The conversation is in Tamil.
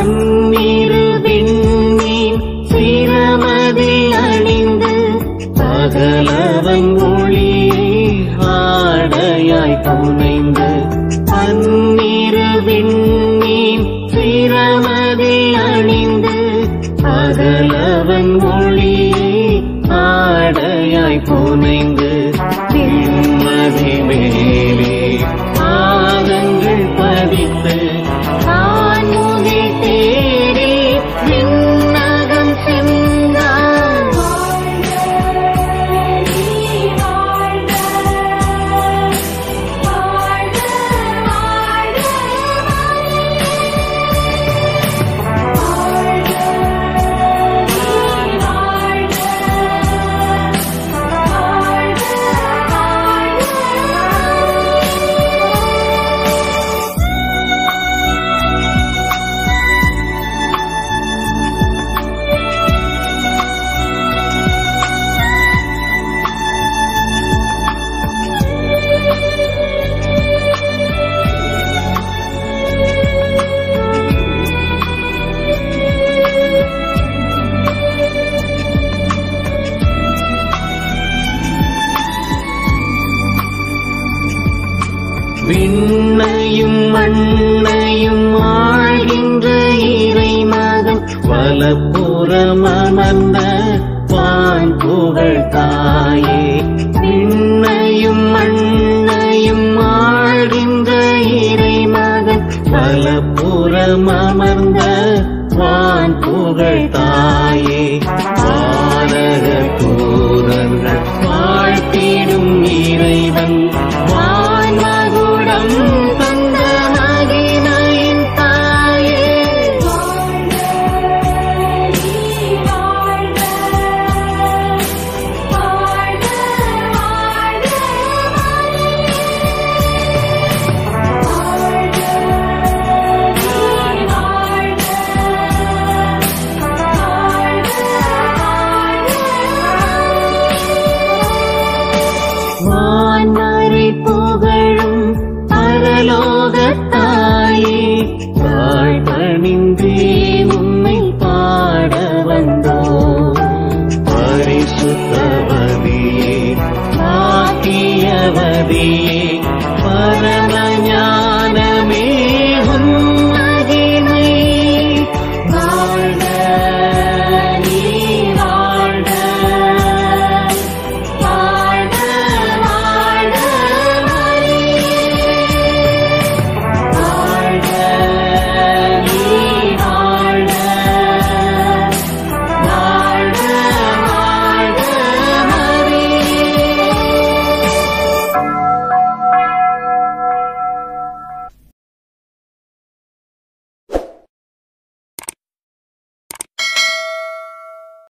பன்னிரு விண்மீன் சிரமதில் அணிந்து பகலவன் ஒளியை ஆடையாய் புனைந்து பன்னிரு விண்மீன் சிரமதில் அணிந்து பகலவன் ஒளியை ஆடையாய் புனைந்து நிம்மதி மேலே பாதங்கள் பதித்து விண்ணையும் மண்ணையும் ஆழ்கின்ற இறை மகன் வலப்புறம் அமர்ந்த வான் புகழ் தாயே. விண்ணையும் மண்ணையும் ஆழ்கின்ற இறை மகன் வலப்புறம் அமர்ந்த வான் புகழ் தாயே. வானக தூரர்கள் வாழ்த்திடும் இறைவன். வா दी